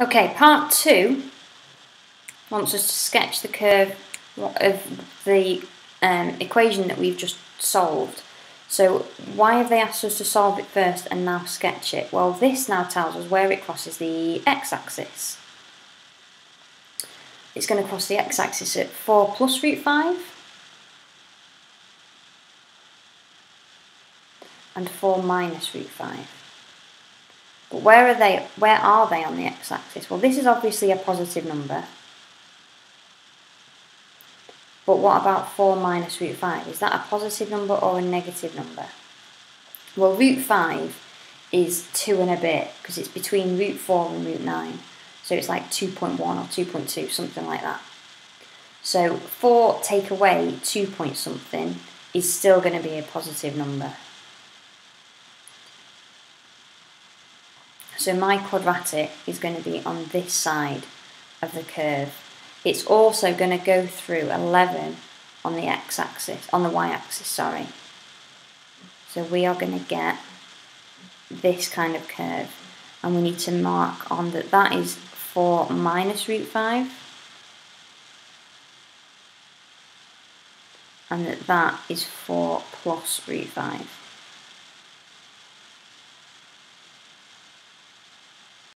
Okay, part two wants us to sketch the curve of the um, equation that we've just solved. So why have they asked us to solve it first and now sketch it? Well, this now tells us where it crosses the x-axis. It's going to cross the x-axis at 4 plus root 5 and 4 minus root 5. Where are they? Where are they on the x-axis? Well, this is obviously a positive number. But what about 4 minus root 5? Is that a positive number or a negative number? Well, root 5 is 2 and a bit because it's between root 4 and root 9. So it's like 2.1 or 2.2, something like that. So 4 take away 2 point something is still going to be a positive number. So my quadratic is going to be on this side of the curve. It's also going to go through 11 on the x-axis, on the y-axis, sorry. So we are going to get this kind of curve. And we need to mark on that that is 4 minus root 5. And that that is 4 plus root 5.